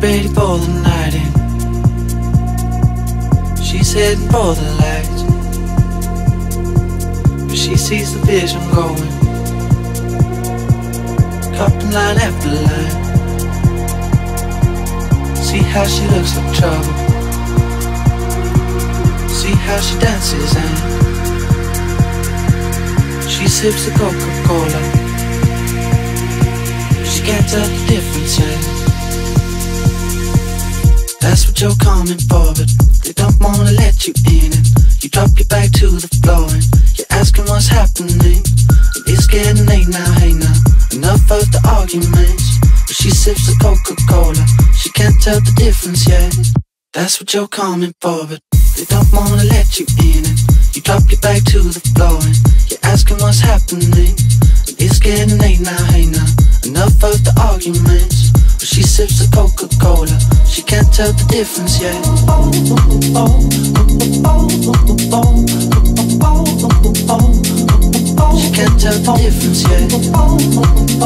ready for the night in. She's heading for the lights. But she sees the vision going. Cupping line after line. See how she looks like trouble. See how she dances and she sips the Coca-Cola. She can't tell the difference. What you're coming for, but they don't wanna let you in it. You drop your back to the floor and you're asking what's happening. It's getting late now, hey now. Enough of the arguments. But she sips the Coca-Cola. She can't tell the difference yet. That's what you're coming for, but they don't wanna let you in it. You drop your back to the floor and you're asking what's happening. It's getting late now, hey now. Enough of the arguments. But she sips the Coca-Cola. She can't tell the difference yet. She can't tell the difference yet.